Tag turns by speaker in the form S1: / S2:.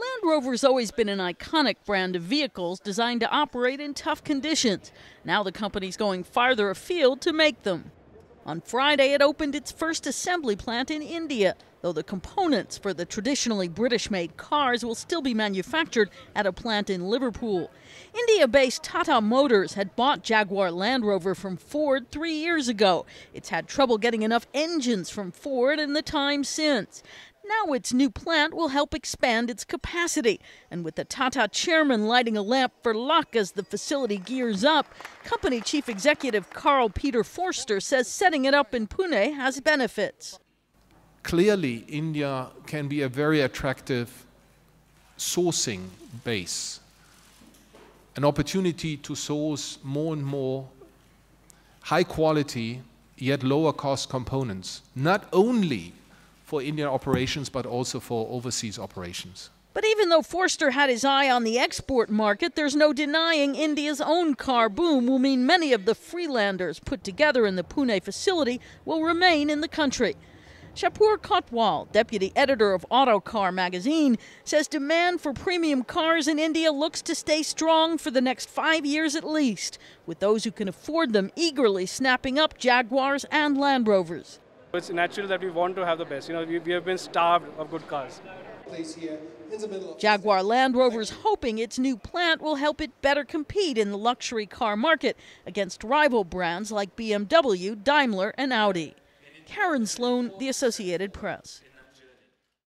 S1: Land Rover's always been an iconic brand of vehicles designed to operate in tough conditions. Now the company's going farther afield to make them. On Friday, it opened its first assembly plant in India, though the components for the traditionally British made cars will still be manufactured at a plant in Liverpool. India based Tata Motors had bought Jaguar Land Rover from Ford three years ago. It's had trouble getting enough engines from Ford in the time since. Now its new plant will help expand its capacity. And with the Tata chairman lighting a lamp for luck as the facility gears up, company chief executive Carl Peter Forster says setting it up in Pune has benefits.
S2: Clearly, India can be a very attractive sourcing base, an opportunity to source more and more high quality yet lower cost components, not only for Indian operations, but also for overseas operations.
S1: But even though Forster had his eye on the export market, there's no denying India's own car boom will mean many of the Freelanders put together in the Pune facility will remain in the country. Shapur Kotwal, deputy editor of Autocar magazine, says demand for premium cars in India looks to stay strong for the next five years at least, with those who can afford them eagerly snapping up Jaguars and Land Rovers.
S3: It's natural that we want to have the best. You know, we, we have been starved of good cars.
S1: Jaguar Land Rover's hoping its new plant will help it better compete in the luxury car market against rival brands like BMW, Daimler, and Audi. Karen Sloan, The Associated Press.